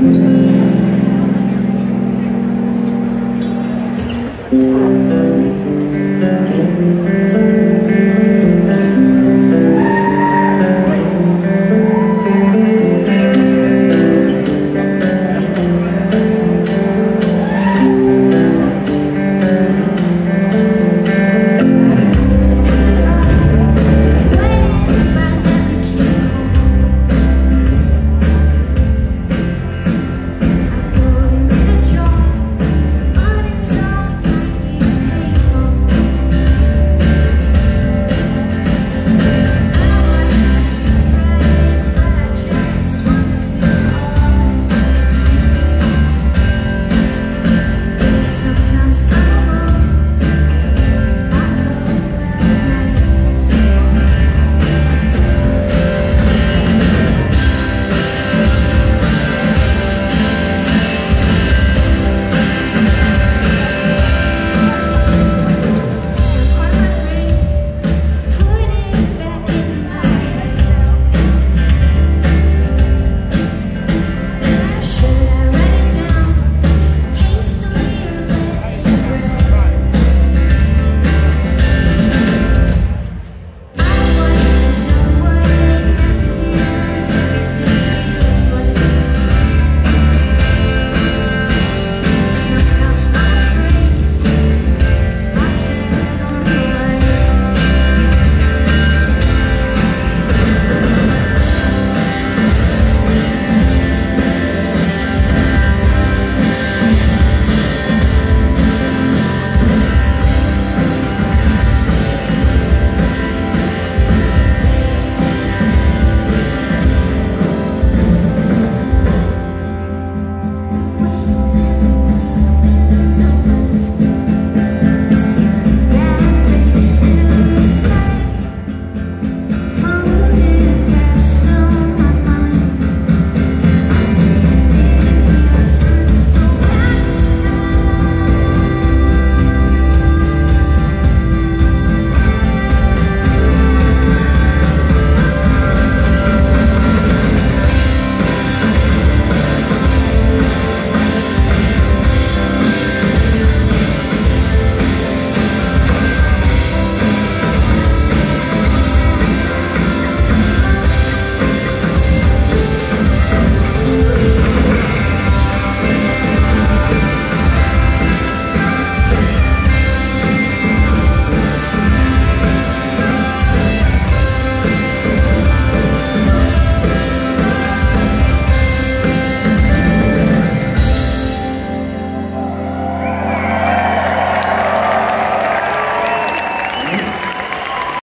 mm you.